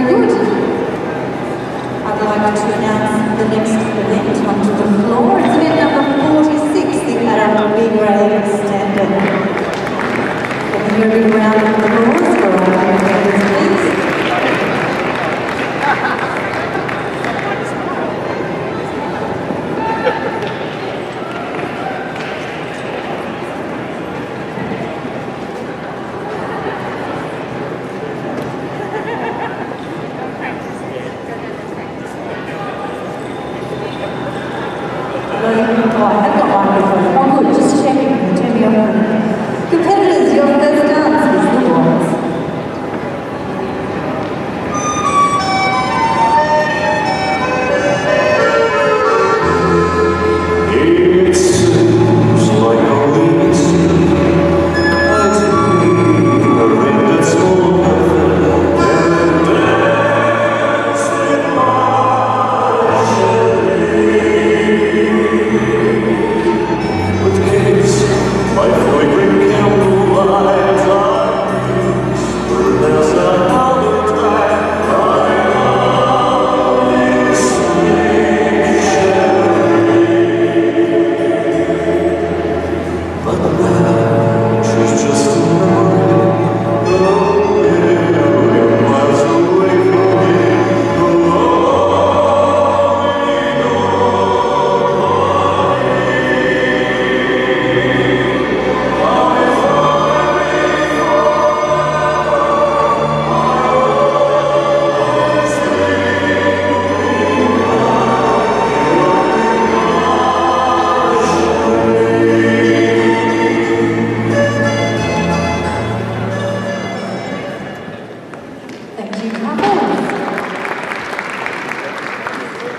Very good. I'd like to announce the next event onto the floor. 좋아.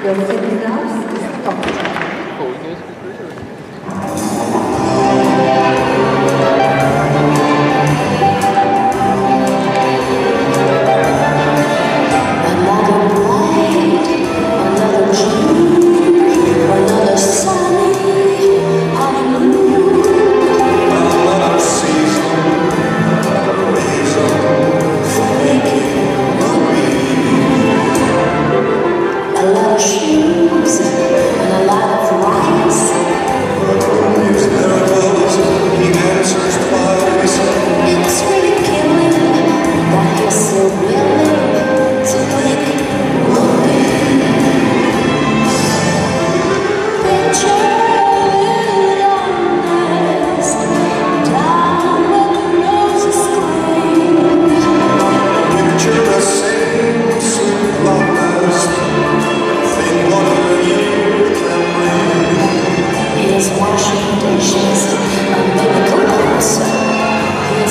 Your yes, is stopped. I love you.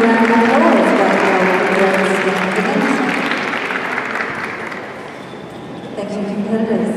Thank you, competitors.